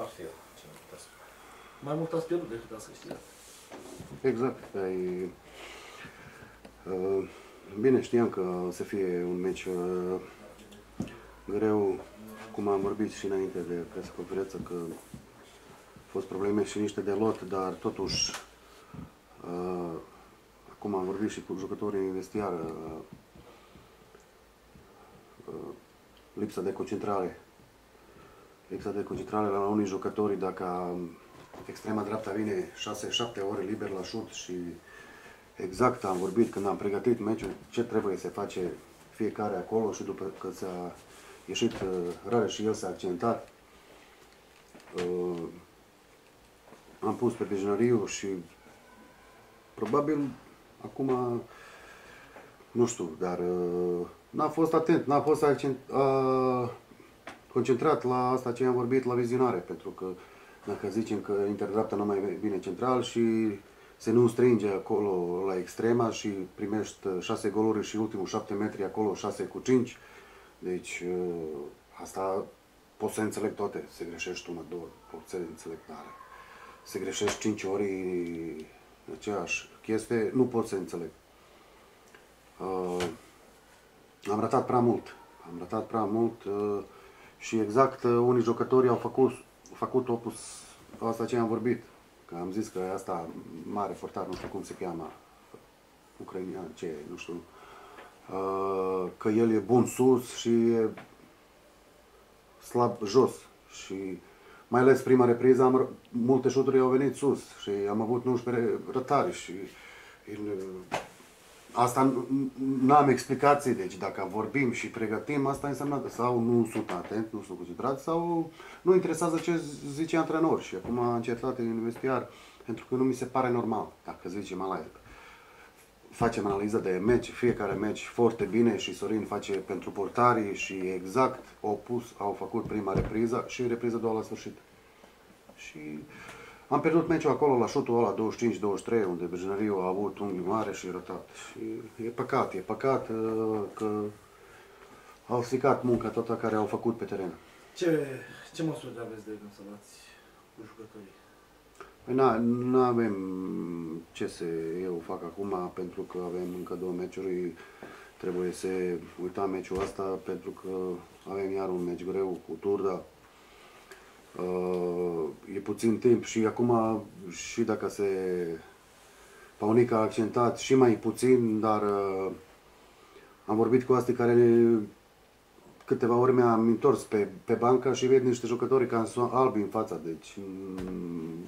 ar fi eu ce mi putea spune. Mai mult ați pierdut decât ați câștigat. Exact. Ai, uh, bine, știam că o să fie un meci uh, greu, cum am vorbit și înainte de presă conferință, că au fost probleme și niște de lot, dar totuși, uh, acum am vorbit și cu jucătorii în vestiară, uh, uh, lipsa de concentrare. Lipsa de concentrare la unii jucători, dacă extrema dreapta vine 6-7 ore liber la șut și exact am vorbit când am pregătit meciul ce trebuie să face fiecare acolo și după că s-a ieșit uh, rareș și el s-a accentat. Uh, am pus pe Bejnariu și probabil acum nu știu, dar uh, n-a fost atent, n-a fost accent, uh, concentrat la asta ce am vorbit la vizionare, pentru că dacă zicem că interdreapta nu mai bine central și se nu strânge acolo la extrema și primești 6 goluri și ultimul 7 metri acolo 6 cu 5. Deci uh, asta poți să înțeleg toate. Se greșești una, două, poți să înțeleg tare. Se greșești 5 ori aceeași chestie, nu pot să înțeleg. Uh, am ratat prea mult. Am ratat prea mult uh, și exact uh, unii jucători au făcut, făcut opus asta ce am vorbit. Că am zis că asta mare portar, nu știu cum se cheamă, ucrainian, ce e, nu știu, uh, că el e bun sus și e slab jos. Și mai ales prima repriză, am, multe șuturi au venit sus și am avut 19 rătari și în, asta n-am explicații, deci dacă vorbim și pregătim, asta înseamnă că sau nu sunt atent, nu sunt concentrat, sau nu interesează ce zice antrenor. Și acum am încercat în vestiar, pentru că nu mi se pare normal, dacă zicem ala facem analiză de meci, fiecare meci foarte bine și Sorin face pentru portarii și exact opus au făcut prima repriză și repriza doar la sfârșit. Și am pierdut meciul acolo la șutul ăla 25-23, unde Bergenariu a avut unghi mare și rătat. Și e păcat, e păcat uh, că au stricat munca toată care au făcut pe teren. Ce, ce măsuri aveți de gând să luați cu jucătorii? Păi nu avem ce să eu fac acum, pentru că avem încă două meciuri. Trebuie să uităm meciul ăsta, pentru că avem iar un meci greu cu Turda. Uh, e puțin timp și acum și dacă se Paunica a accentat și mai puțin, dar uh, am vorbit cu astea care câteva ori mi-am întors pe, pe banca și ved niște jucători ca albi în fața, deci mm,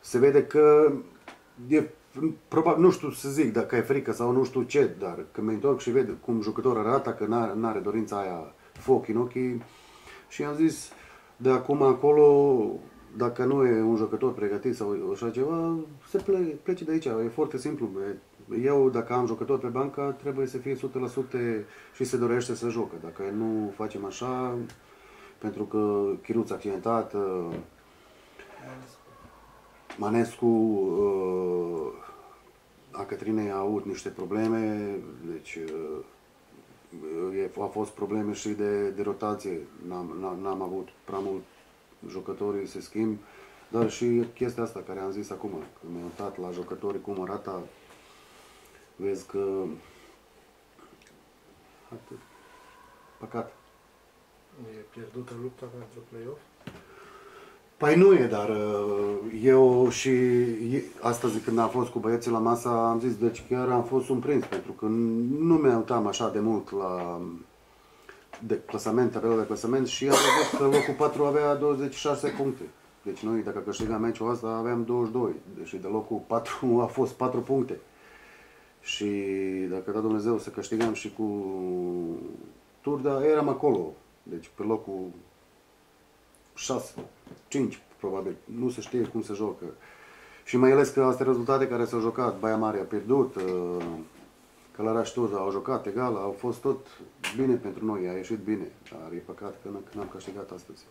se vede că e, probabil, nu știu să zic dacă e frică sau nu știu ce, dar când mă întorc și ved cum jucătorul arată că nu are dorința aia foc în ochii, și am zis, de acum încolo, dacă nu e un jucător pregătit sau așa ceva, se ple, plece de aici. E foarte simplu. Eu, dacă am jucător pe banca, trebuie să fie 100% și se dorește să jocă. Dacă nu facem așa, pentru că Chiruț accidentat, Manescu, uh, a Cătrinei a avut niște probleme, deci uh, a fost probleme și de, de rotație. N-am avut prea mult jucătorii să schimb, dar și chestia asta care am zis acum, când mi-am uitat la jucătorii cum arată, vezi că atât. Păcat. E pierdută lupta pentru play-off? Păi nu e, dar uh, eu și astăzi când am fost cu băieții la masă am zis, deci chiar am fost surprins, pentru că nu mi uitam așa de mult la de clasament, tabelul de clasament și am văzut că locul 4 avea 26 puncte. Deci noi, dacă câștigam meciul ăsta, aveam 22, deși de locul 4 a fost 4 puncte. Și dacă da Dumnezeu să câștigam și cu Turda, eram acolo. Deci pe locul 6, 5 probabil, nu se știe cum se jocă. Și mai ales că astea rezultate care s-au jucat, Baia Mare a pierdut, uh, Călăraș Turda au jucat egal, au fost tot bine pentru noi, a ieșit bine, dar e păcat că n-am câștigat astăzi.